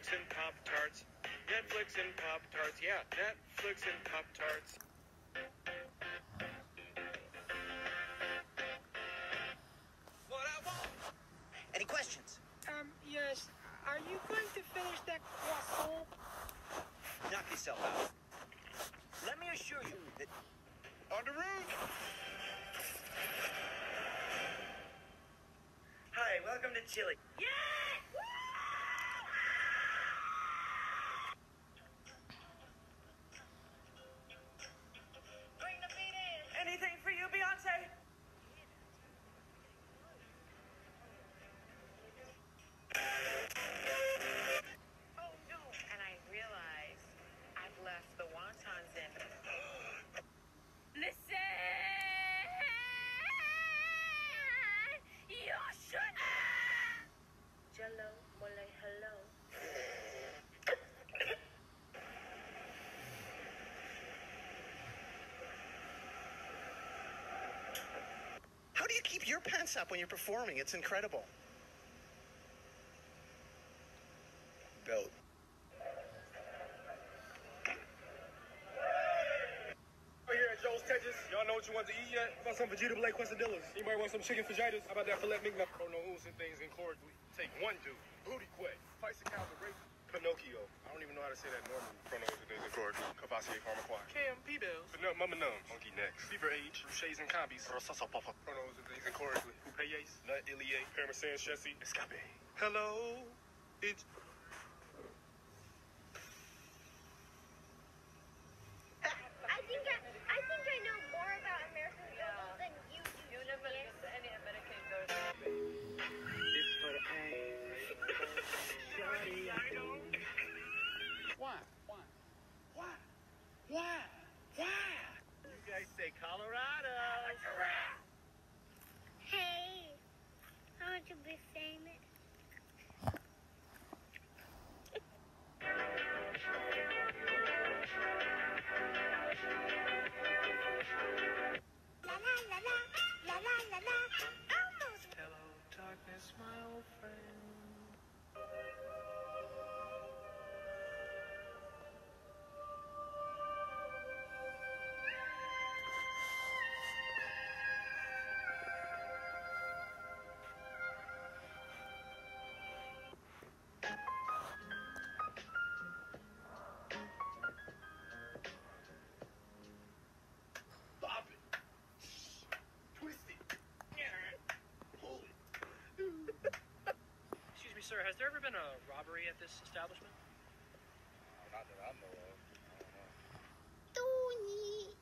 Netflix and Pop Tarts. Netflix and Pop Tarts. Yeah, Netflix and Pop Tarts. What I want. Any questions? Um, yes. Are you going to finish that croissant? Knock yourself out. Let me assure you that On the roof. Hi, welcome to Chile. Bring your pants up when you're performing? It's incredible. Belt. We're here at Joe's Texas. Y'all know what you want to eat yet? How about some Vegeta Blake quesadillas? Anybody want some chicken fajitas? How about that filet mignon? Don't know who's and things incorrectly. Take one dude. Booty quay. Fights a cow with rape. Pinocchio. I don't even know how to say that normally. Pronouns and things incorrectly. Cavassier Pharmaquai. Cam P-Bells. But no, Mama Num. Monkey next. Fever age. Shades and combis. Pronouns and things incorrectly. Coupeyes. Nut Ilie. Parmesan Chessie. Escape. Hello. It's sir. Has there ever been a robbery at this establishment? Not that I know of. Tony.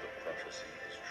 The prophecy is true.